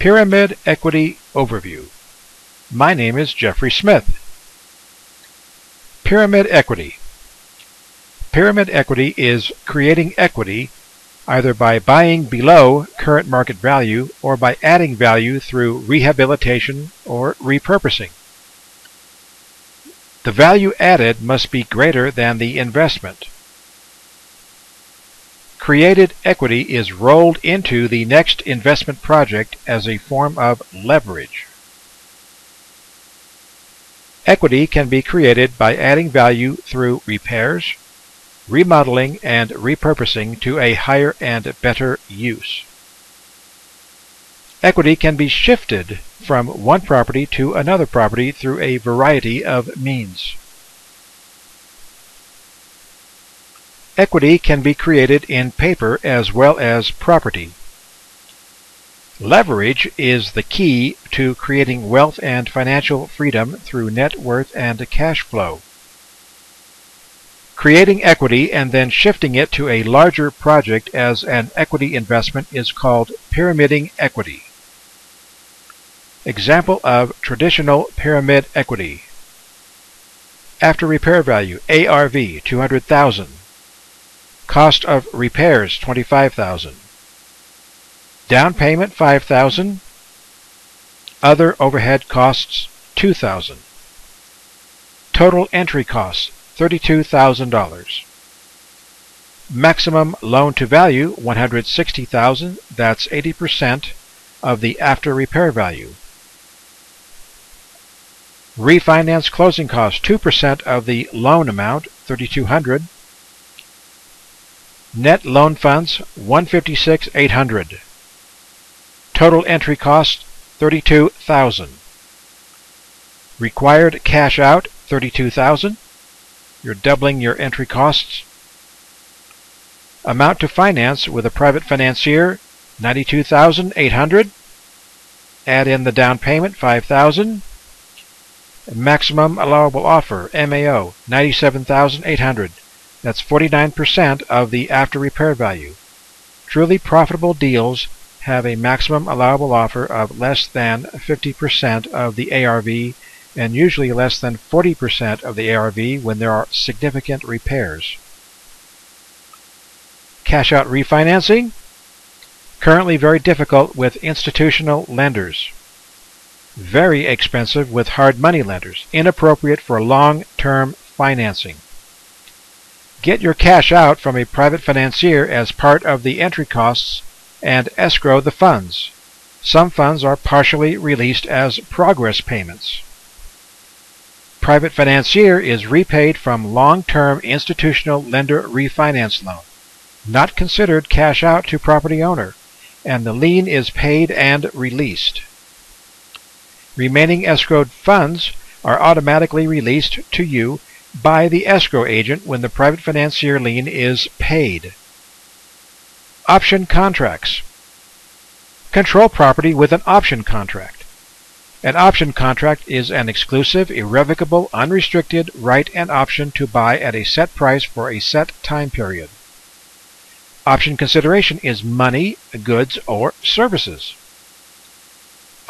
Pyramid Equity Overview. My name is Jeffrey Smith. Pyramid Equity. Pyramid equity is creating equity either by buying below current market value or by adding value through rehabilitation or repurposing. The value added must be greater than the investment. Created equity is rolled into the next investment project as a form of leverage. Equity can be created by adding value through repairs, remodeling, and repurposing to a higher and better use. Equity can be shifted from one property to another property through a variety of means. Equity can be created in paper as well as property. Leverage is the key to creating wealth and financial freedom through net worth and cash flow. Creating equity and then shifting it to a larger project as an equity investment is called pyramiding equity. Example of traditional pyramid equity. After repair value, ARV, 200,000. Cost of repairs, 25,000. Down payment, 5,000. Other overhead costs, 2,000. Total entry costs, $32,000. Maximum loan to value, 160,000. That's 80% of the after repair value. Refinance closing costs, 2% of the loan amount, 3200 Net loan funds 156,800. Total entry cost 32,000. Required cash out 32,000. You're doubling your entry costs. Amount to finance with a private financier 92,800. Add in the down payment 5,000. Maximum allowable offer MAO 97,800. That's 49% of the after repair value. Truly profitable deals have a maximum allowable offer of less than 50% of the ARV and usually less than 40% of the ARV when there are significant repairs. Cash out refinancing? Currently very difficult with institutional lenders. Very expensive with hard money lenders. Inappropriate for long-term financing. Get your cash out from a private financier as part of the entry costs and escrow the funds. Some funds are partially released as progress payments. Private financier is repaid from long-term institutional lender refinance loan, not considered cash out to property owner, and the lien is paid and released. Remaining escrowed funds are automatically released to you by the escrow agent when the private financier lien is paid. Option contracts. Control property with an option contract. An option contract is an exclusive, irrevocable, unrestricted right and option to buy at a set price for a set time period. Option consideration is money, goods, or services.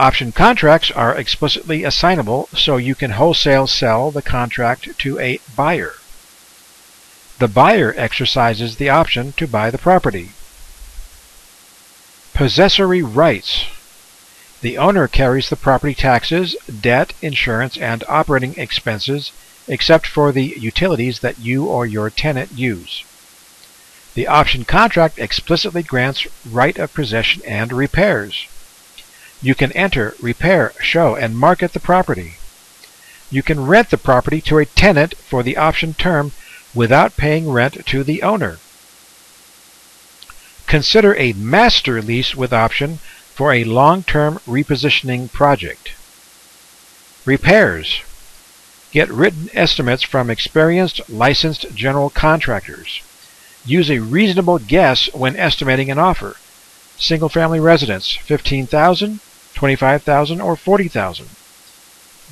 Option contracts are explicitly assignable, so you can wholesale sell the contract to a buyer. The buyer exercises the option to buy the property. Possessory rights. The owner carries the property taxes, debt, insurance, and operating expenses except for the utilities that you or your tenant use. The option contract explicitly grants right of possession and repairs. You can enter, repair, show, and market the property. You can rent the property to a tenant for the option term without paying rent to the owner. Consider a master lease with option for a long-term repositioning project. Repairs. Get written estimates from experienced licensed general contractors. Use a reasonable guess when estimating an offer. Single family residence, 15,000, 25,000 or 40,000.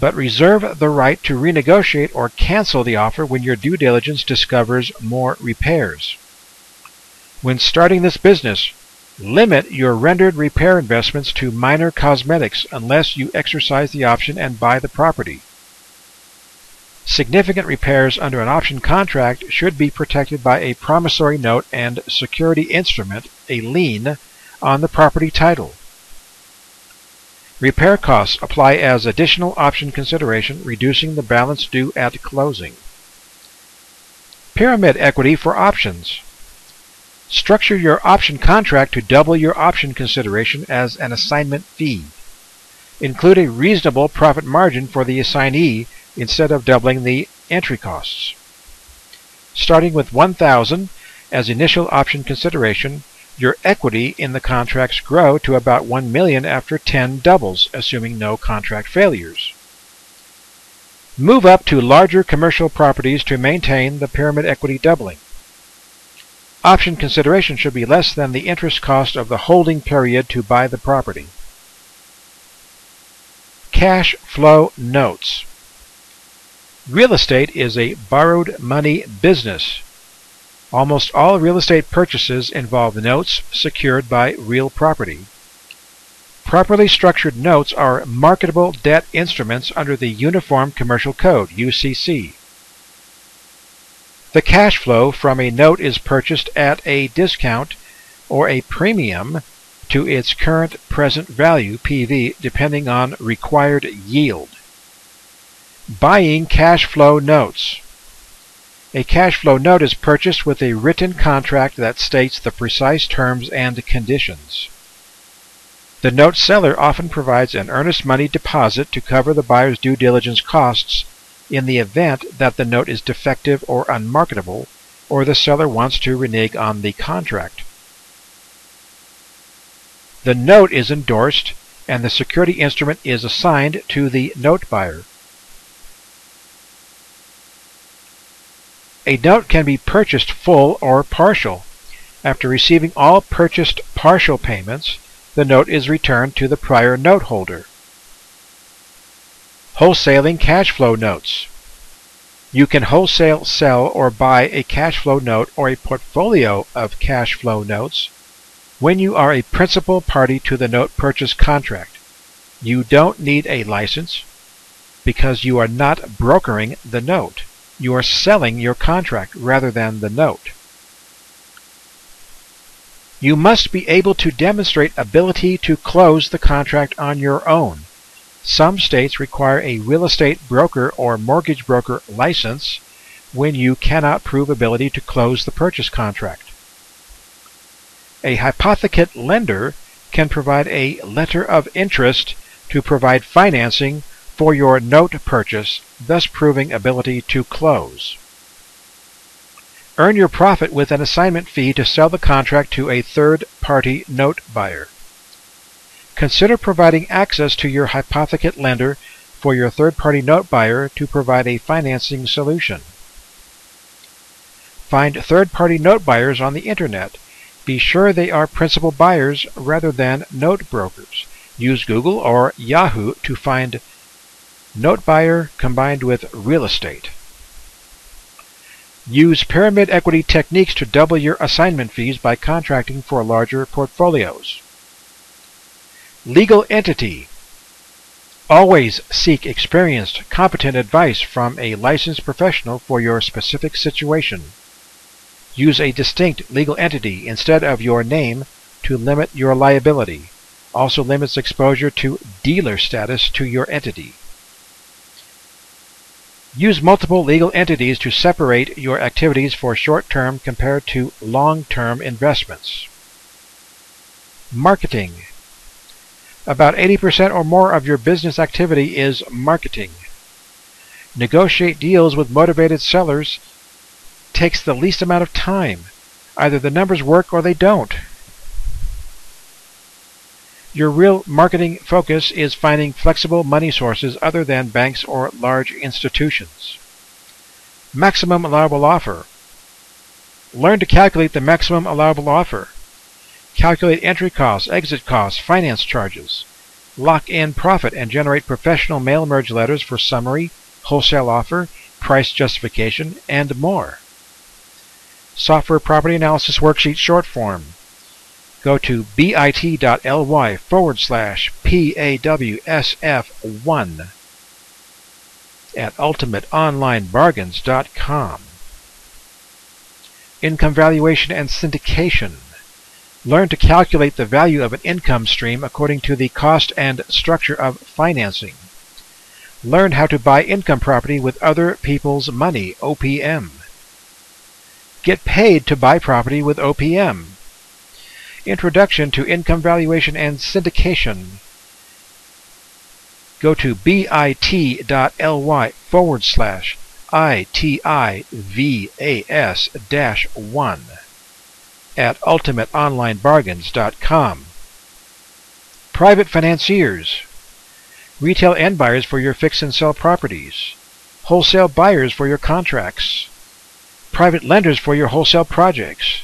But reserve the right to renegotiate or cancel the offer when your due diligence discovers more repairs. When starting this business, Limit your rendered repair investments to minor cosmetics unless you exercise the option and buy the property. Significant repairs under an option contract should be protected by a promissory note and security instrument, a lien, on the property title. Repair costs apply as additional option consideration, reducing the balance due at closing. Pyramid equity for options. Structure your option contract to double your option consideration as an assignment fee. Include a reasonable profit margin for the assignee instead of doubling the entry costs. Starting with 1000 as initial option consideration, your equity in the contracts grow to about 1 million after 10 doubles, assuming no contract failures. Move up to larger commercial properties to maintain the pyramid equity doubling. Option consideration should be less than the interest cost of the holding period to buy the property. Cash flow notes. Real estate is a borrowed money business. Almost all real estate purchases involve notes secured by real property. Properly structured notes are marketable debt instruments under the Uniform Commercial Code, UCC. The cash flow from a note is purchased at a discount or a premium to its current present value, PV, depending on required yield. Buying cash flow notes. A cash flow note is purchased with a written contract that states the precise terms and conditions. The note seller often provides an earnest money deposit to cover the buyer's due diligence costs in the event that the note is defective or unmarketable, or the seller wants to renege on the contract. The note is endorsed and the security instrument is assigned to the note buyer. A note can be purchased full or partial. After receiving all purchased partial payments, the note is returned to the prior note holder. Wholesaling cash flow notes. You can wholesale sell or buy a cash flow note or a portfolio of cash flow notes when you are a principal party to the note purchase contract. You don't need a license because you are not brokering the note. You are selling your contract rather than the note. You must be able to demonstrate ability to close the contract on your own. Some states require a real estate broker or mortgage broker license when you cannot prove ability to close the purchase contract. A hypothecate lender can provide a letter of interest to provide financing for your note purchase, thus proving ability to close. Earn your profit with an assignment fee to sell the contract to a third-party note buyer. Consider providing access to your hypothecate lender for your third-party note buyer to provide a financing solution. Find third-party note buyers on the Internet. Be sure they are principal buyers rather than note brokers. Use Google or Yahoo to find Note buyer combined with real estate. Use pyramid equity techniques to double your assignment fees by contracting for larger portfolios. Legal entity. Always seek experienced, competent advice from a licensed professional for your specific situation. Use a distinct legal entity instead of your name to limit your liability. Also limits exposure to dealer status to your entity. Use multiple legal entities to separate your activities for short-term compared to long-term investments. Marketing. About 80% or more of your business activity is marketing. Negotiate deals with motivated sellers takes the least amount of time. Either the numbers work or they don't. Your real marketing focus is finding flexible money sources other than banks or large institutions. Maximum allowable offer. Learn to calculate the maximum allowable offer. Calculate entry costs, exit costs, finance charges. Lock in profit and generate professional mail merge letters for summary, wholesale offer, price justification, and more. Software Property Analysis Worksheet Short Form. Go to bit.ly forward slash PAWSF1 at ultimateonlinebargains.com. Income valuation and syndication. Learn to calculate the value of an income stream according to the cost and structure of financing. Learn how to buy income property with other people's money, OPM. Get paid to buy property with OPM. Introduction to Income Valuation and Syndication. Go to bit.ly forward slash ITIVAS dash 1 at ultimateonlinebargains.com. Private financiers, retail end buyers for your fix and sell properties, wholesale buyers for your contracts, private lenders for your wholesale projects,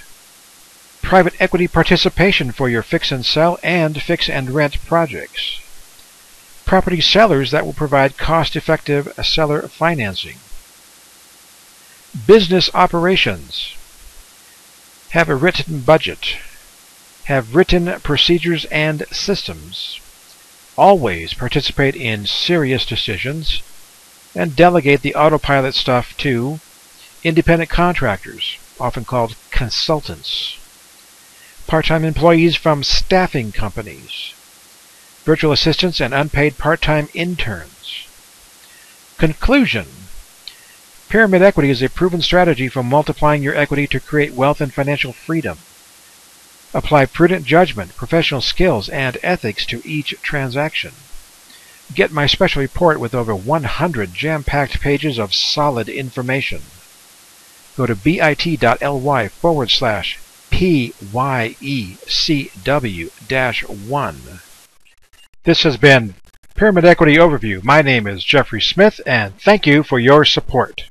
private equity participation for your fix and sell and fix and rent projects, property sellers that will provide cost-effective seller financing, business operations, have a written budget. Have written procedures and systems. Always participate in serious decisions. And delegate the autopilot stuff to independent contractors, often called consultants. Part-time employees from staffing companies. Virtual assistants and unpaid part-time interns. Conclusion Pyramid equity is a proven strategy for multiplying your equity to create wealth and financial freedom. Apply prudent judgment, professional skills, and ethics to each transaction. Get my special report with over 100 jam-packed pages of solid information. Go to bit.ly forward slash PYECW-1. This has been Pyramid Equity Overview. My name is Jeffrey Smith, and thank you for your support.